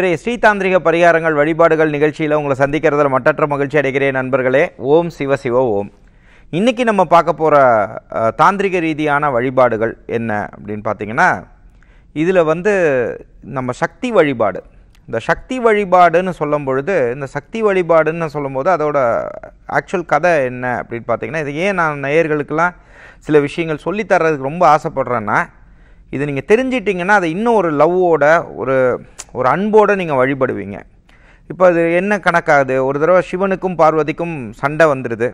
இன்றைய ஸ்ரீதாந்திரிக பரிகாரங்கள் வழிபாடுகள் நிகழ்ச்சியில் உங்களை சந்திக்கிறதுல மட்டற்ற மகிழ்ச்சி அடைகிறேன் நண்பர்களே. ஓம் சிவ சிவ ஓம். இன்னைக்கு நம்ம பார்க்க போகிற தாந்திரிக ரீதியான வழிபாடுகள் என்ன அப்படின்னு பார்த்தீங்கன்னா இதில் வந்து நம்ம சக்தி வழிபாடு. இந்த சக்தி வழிபாடுன்னு சொல்லும் பொழுது இந்த சக்தி வழிபாடுன்னு சொல்லும்போது அதோட ஆக்சுவல் கதை என்ன அப்படின்னு பார்த்தீங்கன்னா இது ஏன் நான் நேயர்களுக்கெல்லாம் சில விஷயங்கள் சொல்லித் தர்றதுக்கு ரொம்ப ஆசைப்படுறேன்னா இது நீங்கள் தெரிஞ்சிட்டிங்கன்னா அதை இன்னும் ஒரு லவ்வோட ஒரு ஒரு அன்போடு நீங்கள் வழிபடுவீங்க. இப்போ அது என்ன கணக்காகுது? ஒரு தடவை சிவனுக்கும் பார்வதிக்கும் சண்டை வந்துடுது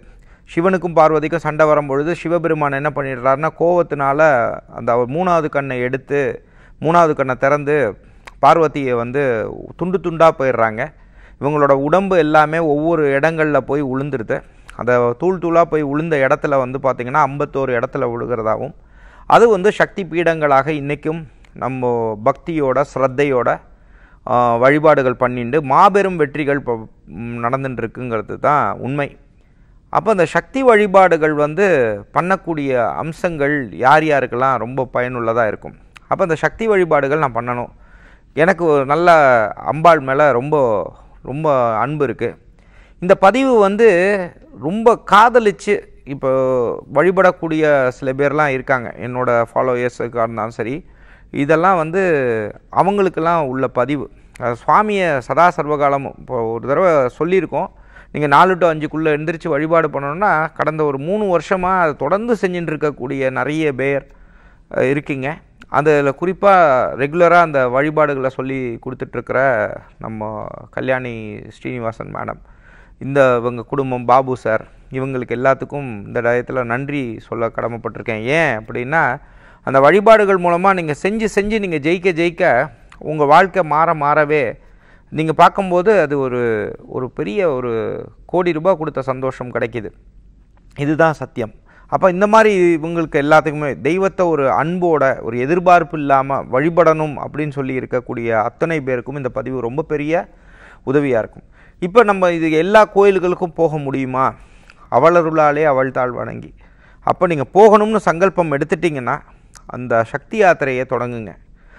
சிவனுக்கும் பார்வதிக்கும் சண்டை வரும்பொழுது சிவபெருமான் என்ன பண்ணிடுறாருன்னா கோவத்தினால அந்த அவர் மூணாவது கண்ணை எடுத்து மூணாவது கண்ணை திறந்து பார்வதியை வந்து துண்டு துண்டாக போயிடுறாங்க. இவங்களோட உடம்பு எல்லாமே ஒவ்வொரு இடங்களில் போய் உளுந்துருது. அந்த தூள் தூளாக போய் உளுந்த இடத்துல வந்து பார்த்திங்கன்னா ஐம்பத்தோரு இடத்துல விழுகிறதாகவும் அது வந்து சக்தி பீடங்களாக இன்றைக்கும் நம்ம பக்தியோட ஸ்ரத்தையோட வழிபாடுகள் பண்ணிட்டு மாபெரும் வெற்றிகள் இப்போ நடந்துட்டு இருக்குங்கிறது தான் உண்மை. அப்போ அந்த சக்தி வழிபாடுகள் வந்து பண்ணக்கூடிய அம்சங்கள் யார் யாருக்கெல்லாம் ரொம்ப பயனுள்ளதாக இருக்கும்? அப்போ அந்த சக்தி வழிபாடுகள் நான் பண்ணணும். எனக்கு நல்ல அம்பாள் மேலே ரொம்ப ரொம்ப அன்பு இருக்குது இந்த பதிவு வந்து ரொம்ப காதலிச்சு இப்போ வழிபடக்கூடிய சில பேர்லாம் இருக்காங்க. என்னோடய ஃபாலோயர்ஸுக்காக இருந்தாலும் சரி இதெல்லாம் வந்து அவங்களுக்கெல்லாம் உள்ள பதிவு. சுவாமியை சதா சர்வகாலமும் இப்போ ஒரு தடவை சொல்லியிருக்கோம். நீங்கள் நாலு டு அஞ்சுக்குள்ளே எழுந்திரிச்சு வழிபாடு பண்ணணும்னா கடந்த ஒரு மூணு வருஷமாக அதை தொடர்ந்து செஞ்சுட்டு இருக்கக்கூடிய நிறைய பேர் இருக்கீங்க. அதில் குறிப்பாக ரெகுலராக அந்த வழிபாடுகளை சொல்லி கொடுத்துட்ருக்கிற நம்ம கல்யாணி ஸ்ரீனிவாசன் மேடம் இந்த இவங்க குடும்பம் பாபு சார் இவங்களுக்கு எல்லாத்துக்கும் இந்த டயத்தில் நன்றி சொல்ல கடமைப்பட்டிருக்கேன். ஏன் அப்படின்னா அந்த வழிபாடுகள் மூலமாக நீங்கள் செஞ்சு செஞ்சு நீங்கள் ஜெயிக்க ஜெயிக்க உங்கள் வாழ்க்கை மாற மாறவே நீங்கள் பார்க்கும்போது அது ஒரு ஒரு பெரிய ஒரு கோடி ரூபாய் கொடுத்த சந்தோஷம் கிடைக்கிது. இதுதான் சத்தியம். அப்போ இந்த மாதிரி இவங்களுக்கு எல்லாத்துக்குமே தெய்வத்தை ஒரு அன்போட ஒரு எதிர்பார்ப்பு இல்லாமல் வழிபடணும் அப்படின்னு சொல்லி இருக்கக்கூடிய அத்தனை பேருக்கும் இந்த பதிவு ரொம்ப பெரிய உதவியாக இருக்கும். இப்போ நம்ம இது எல்லா கோயில்களுக்கும் போக முடியுமா? அவளருளாலே அவள் தாழ் வணங்கி. அப்போ நீங்கள் போகணும்னு சங்கல்பம் எடுத்துட்டிங்கன்னா அந்த சக்தி யாத்திரையை தொடங்குங்க.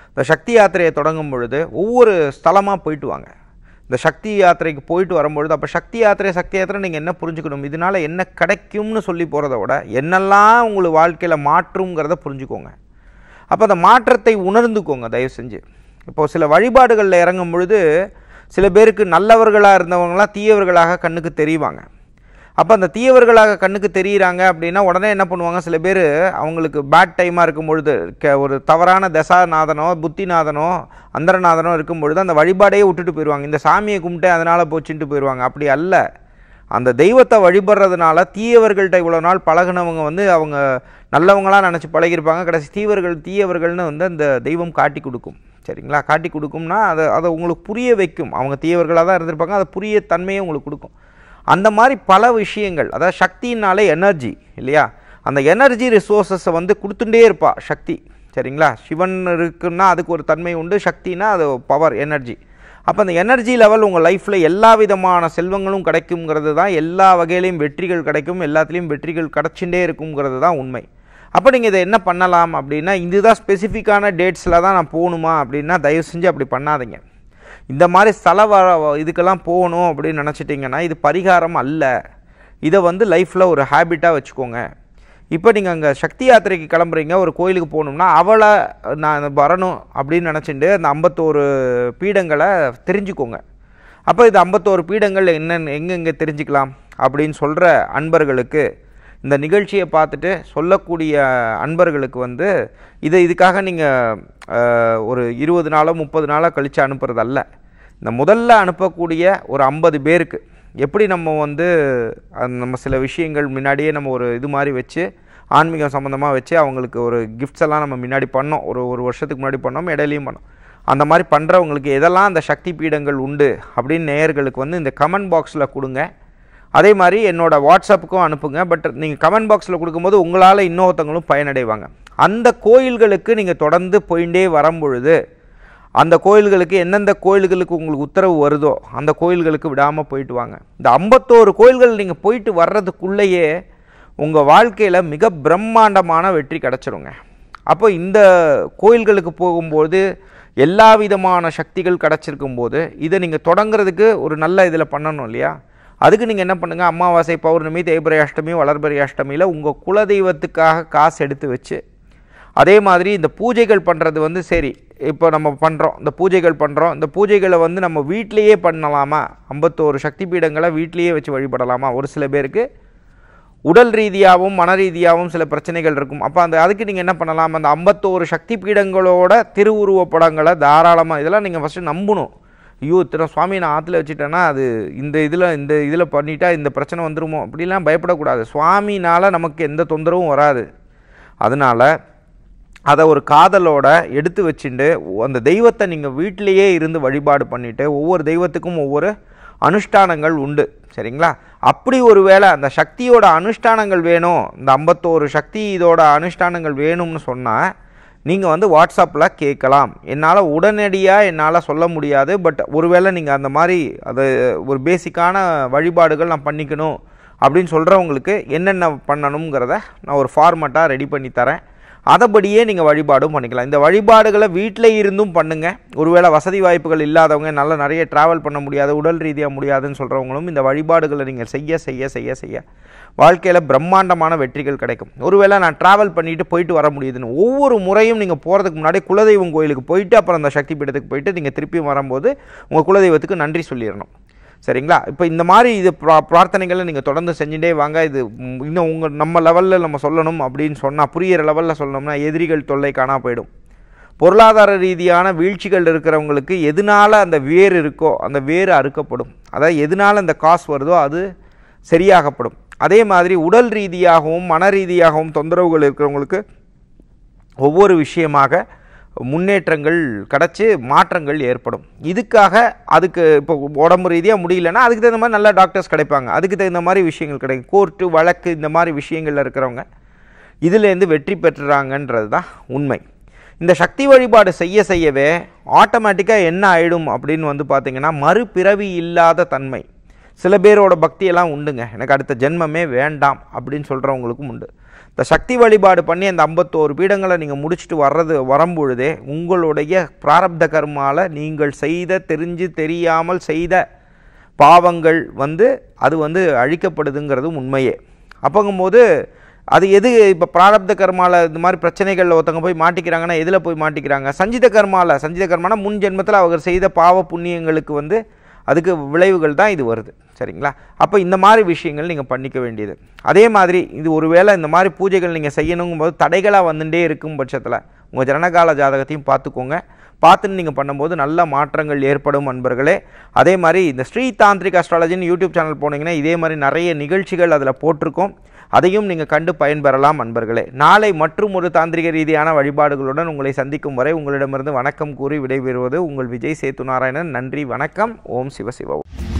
இந்த சக்தி யாத்திரையை தொடங்கும் பொழுது ஒவ்வொரு ஸ்தலமாக போயிட்டு வாங்க. இந்த சக்தி யாத்திரைக்கு போயிட்டு வரும்பொழுது அப்போ சக்தி யாத்திரை சக்தி யாத்திரை நீங்கள் என்ன புரிஞ்சுக்கணும்? இதனால் என்ன கிடைக்கும்னு சொல்லி போகிறத விட என்னெல்லாம் உங்களுக்கு வாழ்க்கையில் மாற்றுங்கிறத புரிஞ்சுக்கோங்க. அப்போ அந்த மாற்றத்தை உணர்ந்துக்கோங்க தயவு செஞ்சு. இப்போது சில வழிபாடுகளில் இறங்கும் பொழுது சில பேருக்கு நல்லவர்களாக இருந்தவங்களாம் தீயவர்களாக கண்ணுக்கு தெரிவாங்க. அப்போ அந்த தீயவர்களாக கண்ணுக்கு தெரியுறாங்க அப்படின்னா உடனே என்ன பண்ணுவாங்க? சில பேர் அவங்களுக்கு பேட் டைமாக இருக்கும் பொழுது க ஒரு தவறான தசாநாதனோ புத்திநாதனோ அந்தரநாதனோ இருக்கும் பொழுது அந்த வழிபாடையே விட்டுட்டு போயிடுவாங்க இந்த சாமியை கும்பிட்டு அதனால் போச்சுன்ட்டு போயிடுவாங்க அப்படி அல்ல. அந்த தெய்வத்தை வழிபடுறதுனால தீயவர்கள்ட்ட இவ்வளோ நாள் பழகுனவங்க வந்து அவங்க நல்லவங்களாக நினச்சி பழகியிருப்பாங்க. கடைசி தீவர்கள் தீயவர்கள்னு வந்து அந்த தெய்வம் காட்டி கொடுக்கும். சரிங்களா? காட்டி கொடுக்கும்னா அதை அதை உங்களுக்கு புரிய வைக்கும். அவங்க தீயவர்களாக தான் இருந்திருப்பாங்க. அதை புரிய தன்மையை உங்களுக்கு கொடுக்கும். அந்த மாதிரி பல விஷயங்கள் அதாவது சக்தினாலே எனர்ஜி இல்லையா? அந்த எனர்ஜி ரிசோர்ஸஸை வந்து கொடுத்துட்டே இருப்பா சக்தி. சரிங்களா? சிவன் இருக்குன்னா அதுக்கு ஒரு தன்மை உண்டு சக்தினா அது பவர் எனர்ஜி அப்போ அந்த எனர்ஜி லெவல் உங்கள் லைஃப்பில் எல்லா விதமான செல்வங்களும் கிடைக்குங்கிறது தான் எல்லா வகையிலையும் வெற்றிகள் கிடைக்கும் எல்லாத்துலேயும் வெற்றிகள் கிடச்சிட்டே இருக்குங்கிறது தான் உண்மை. அப்போ நீங்கள் இதை என்ன பண்ணலாம் அப்படின்னா இதுதான் ஸ்பெசிஃபிக்கான டேட்ஸில் தான் நான் போகணுமா அப்படின்னா தயவு செஞ்சு அப்படி பண்ணாதீங்க. இந்த மாதிரி ஸ்தல வ- இதுக்கெல்லாம் போகணும் அப்படின்னு நினச்சிட்டிங்கன்னா இது பரிகாரம் அல்ல. இதை வந்து லைஃப்பில் ஒரு ஹேபிட்டாக வச்சுக்கோங்க. இப்போ நீங்கள் அங்கே சக்தி யாத்திரைக்கு கிளம்புறீங்க ஒரு கோயிலுக்கு போகணும்னா அவளை நான் வரணும் அப்படின்னு நினச்சிட்டு அந்த ஐம்பத்தோரு பீடங்களை தெரிஞ்சுக்கோங்க. அப்போ இது ஐம்பத்தோரு பீடங்கள் என்னென்னு எங்கெங்கே தெரிஞ்சுக்கலாம் அப்படின்னு சொல்கிற அன்பர்களுக்கு இந்த நிகழ்ச்சியை பார்த்துட்டு சொல்லக்கூடிய அன்பர்களுக்கு வந்து இதை இதுக்காக நீங்கள் ஒரு இருபது நாளோ முப்பது நாளோ கழித்து அனுப்புறதல்ல. இந்த முதல்ல அனுப்பக்கூடிய ஒரு ஐம்பது பேருக்கு எப்படி நம்ம வந்து நம்ம சில விஷயங்கள் முன்னாடியே நம்ம ஒரு இது மாதிரி வச்சு ஆன்மீகம் சம்மந்தமாக வச்சு அவங்களுக்கு ஒரு கிஃப்ட்ஸ் எல்லாம் நம்ம முன்னாடி பண்ணோம். ஒரு ஒரு வருஷத்துக்கு முன்னாடி பண்ணோம் இடையிலையும் பண்ணோம். அந்த மாதிரி பண்ணுறவங்களுக்கு எதெல்லாம் அந்த சக்தி பீடங்கள் உண்டு அப்படின்னு நேயர்களுக்கு வந்து இந்த கமெண்ட் பாக்ஸில் கொடுங்க. அதே மாதிரி என்னோடய வாட்ஸ்அப்புக்கும் அனுப்புங்க. பட் நீங்கள் கமெண்ட் பாக்ஸில் கொடுக்கும்போது உங்களால் இன்னொருத்தவங்களும் பயனடைவாங்க. அந்த கோயில்களுக்கு நீங்கள் தொடர்ந்து போயிட்டே வரும்பொழுது அந்த கோயில்களுக்கு எந்தெந்த கோயில்களுக்கு உங்களுக்கு உத்தரவு வருதோ அந்த கோயில்களுக்கு விடாமல் போயிட்டு வாங்க. இந்த ஐம்பத்தோரு கோயில்கள் நீங்கள் போயிட்டு வர்றதுக்குள்ளேயே உங்கள் வாழ்க்கையில் மிக பிரம்மாண்டமான வெற்றி கிடச்சிருங்க. அப்போ இந்த கோயில்களுக்கு போகும்போது எல்லா விதமான சக்திகள் கிடச்சிருக்கும் போது இதை நீங்கள் தொடங்குறதுக்கு ஒரு நல்ல இதில் பண்ணணும் இல்லையா? அதுக்கு நீங்கள் என்ன பண்ணுங்கள் அமாவாசை பௌர்ணமி தேய்பிரை அஷ்டமி வளர்பிறை அஷ்டமியில் உங்கள் குலதெய்வத்துக்காக காசு எடுத்து வச்சு அதே மாதிரி இந்த பூஜைகள் பண்ணுறது வந்து சரி இப்போ நம்ம பண்ணுறோம் இந்த பூஜைகள் பண்ணுறோம் இந்த பூஜைகளை வந்து நம்ம வீட்டிலேயே பண்ணலாமா? ஐம்பத்தோரு சக்தி பீடங்களை வீட்லேயே வச்சு வழிபடலாமா? ஒரு சில பேருக்கு உடல் ரீதியாகவும் மன ரீதியாகவும் சில பிரச்சனைகள் இருக்கும். அப்போ அந்த அதுக்கு நீங்கள் என்ன பண்ணலாம்? அந்த ஐம்பத்தோரு சக்தி பீடங்களோட திருவுருவப் படங்களை தாராளமாக இதெல்லாம் நீங்கள் ஃபஸ்ட்டு நம்பணும். ஐயோ இத்தனை சுவாமி நான் ஆற்றுல வச்சுட்டேன்னா அது இந்த இதில் இந்த இதில் பண்ணிட்டா இந்த பிரச்சனை வந்துருமோ? அப்படிலாம் பயப்படக்கூடாது. சுவாமினால் நமக்கு எந்த தொந்தரவும் வராது. அதனால் அதை ஒரு காதலோட எடுத்து வச்சுட்டு அந்த தெய்வத்தை நீங்கள் வீட்டிலேயே இருந்து வழிபாடு பண்ணிவிட்டு ஒவ்வொரு தெய்வத்துக்கும் ஒவ்வொரு அனுஷ்டானங்கள் உண்டு. சரிங்களா? அப்படி ஒரு வேளை அந்த சக்தியோட அனுஷ்டானங்கள் வேணும் இந்த ஐம்பத்தோரு சக்தி இதோட அனுஷ்டானங்கள் வேணும்னு சொன்னால் நீங்கள் வந்து வாட்ஸ்அப்பில் கேட்கலாம். என்னால் உடனடியாக என்னால் சொல்ல முடியாது பட் ஒருவேளை நீங்கள் அந்த மாதிரி அது ஒரு பேசிக்கான வழிபாடுகள் நான் பண்ணிக்கணும் அப்படின்னு சொல்கிறவங்களுக்கு என்னென்ன பண்ணணுங்கிறத நான் ஒரு ஃபார்மட்டாக ரெடி பண்ணி தரேன். அதைப்படியே நீங்கள் வழிபாடும் பண்ணிக்கலாம். இந்த வழிபாடுகளை வீட்டில் இருந்தும் பண்ணுங்கள் ஒருவேளை வசதி வாய்ப்புகள் இல்லாதவங்க நல்லா நிறைய ட்ராவல் பண்ண முடியாது உடல் ரீதியாக முடியாதுன்னு சொல்கிறவங்களும் இந்த வழிபாடுகளை நீங்கள் செய்ய செய்ய செய்ய செய்ய வாழ்க்கையில் பிரம்மாண்டமான வெற்றிகள் கிடைக்கும். ஒருவேளை நான் ட்ராவல் பண்ணிட்டு போயிட்டு வர முடியுதுன்னு ஒவ்வொரு முறையும் நீங்கள் போகிறதுக்கு முன்னாடி குலதெய்வம் கோயிலுக்கு போயிட்டு அப்புறம் அந்த சக்தி பீடத்துக்கு போயிட்டு நீங்கள் திருப்பியும் வரும்போது உங்கள் குலதெய்வத்துக்கு நன்றி சொல்லிடணும். சரிங்களா? இப்போ இந்த மாதிரி இது ப்ரா பிரார்த்தனைகளை நீங்கள் தொடர்ந்து செஞ்சுட்டே வாங்க. இது இன்னும் உங்கள் நம்ம லெவலில் நம்ம சொல்லணும் அப்படின்னு சொன்னால் புரியிற லெவலில் சொல்லணும்னா எதிரிகள் தொல்லை காணா போயிடும். பொருளாதார ரீதியான வீழ்ச்சிகள் இருக்கிறவங்களுக்கு எதனால் அந்த வேர் இருக்கோ அந்த வேர் அறுக்கப்படும். அதாவது எதனால் அந்த காசு வருதோ அது சரியாகப்படும். அதே மாதிரி உடல் ரீதியாகவும் மன ரீதியாகவும் தொந்தரவுகள் இருக்கிறவங்களுக்கு ஒவ்வொரு விஷயமாக முன்னேற்றங்கள் கிடச்சி மாற்றங்கள் ஏற்படும். இதுக்காக அதுக்கு இப்போ உடம்பு ரீதியாக முடியலன்னா அதுக்கு தகுந்த மாதிரி நல்ல டாக்டர்ஸ் கிடைப்பாங்க. அதுக்கு தகுந்த மாதிரி விஷயங்கள் கிடைக்கும். கோர்ட்டு வழக்கு இந்த மாதிரி விஷயங்களில் இருக்கிறவங்க இதுலேருந்து வெற்றி பெற்றுறாங்கன்றது தான் உண்மை. இந்த சக்தி வழிபாடு செய்ய செய்யவே ஆட்டோமேட்டிக்காக என்ன ஆகிடும் அப்படின்னு வந்து பார்த்திங்கன்னா மறுபிறவி இல்லாத தன்மை. சில பேரோட பக்தியெல்லாம் உண்டுங்க. எனக்கு அடுத்த ஜென்மமே வேண்டாம் அப்படின்னு சொல்கிறவங்களுக்கும் உண்டு. இந்த சக்தி வழிபாடு பண்ணி அந்த ஐம்பத்தோரு பீடங்களை நீங்கள் முடிச்சுட்டு வர்றது வரும்பொழுதே உங்களுடைய பிராரப்த கர்மாவில் நீங்கள் செய்த தெரிஞ்சு தெரியாமல் செய்த பாவங்கள் வந்து அது வந்து அழிக்கப்படுதுங்கிறதும் உண்மையே. அப்போங்கும்போது அது எது இப்போ பிராரப்த கர்மாவில் இந்த மாதிரி பிரச்சனைகளில் ஒருத்தவங்க போய் மாட்டிக்கிறாங்கன்னா எதில் போய் மாட்டிக்கிறாங்க? சஞ்சித கர்மாவில் சஞ்சித கர்மானா முன் ஜென்மத்தில் அவர் செய்த பாவ புண்ணியங்களுக்கு வந்து அதுக்கு விளைவுகள் தான் இது வருது. சரிங்களா? அப்போ இந்த மாதிரி விஷயங்கள் நீங்கள் பண்ணிக்க வேண்டியது. அதே மாதிரி இது ஒருவேளை இந்த மாதிரி பூஜைகள் நீங்கள் செய்யணுங்கும் போது தடைகளாக வந்துட்டே இருக்கும் பட்சத்தில் உங்கள் ஜனகால ஜாதகத்தையும் பார்த்துக்கோங்க. பார்த்துன்னு நீங்கள் பண்ணும்போது நல்ல மாற்றங்கள் ஏற்படும் அன்பர்களே. அதே மாதிரி இந்த ஸ்ரீ தாந்திரிக் அஸ்ட்ராலஜின்னு யூடியூப் சேனல் போனீங்கன்னா இதே மாதிரி நிறைய நிகழ்ச்சிகள் அதில் போட்டிருக்கோம். அதையும் நீங்கள் கண்டு பயன்பெறலாம் அன்பர்களே. நாளை மற்றும் ஒரு தாந்திரிக ரீதியான வழிபாடுகளுடன் உங்களை சந்திக்கும் வரை உங்களிடமிருந்து வணக்கம் கூறி விடைபெறுவது உங்கள் விஜய் சேத்து நாராயணன் நன்றி வணக்கம். ஓம் சிவசிவம்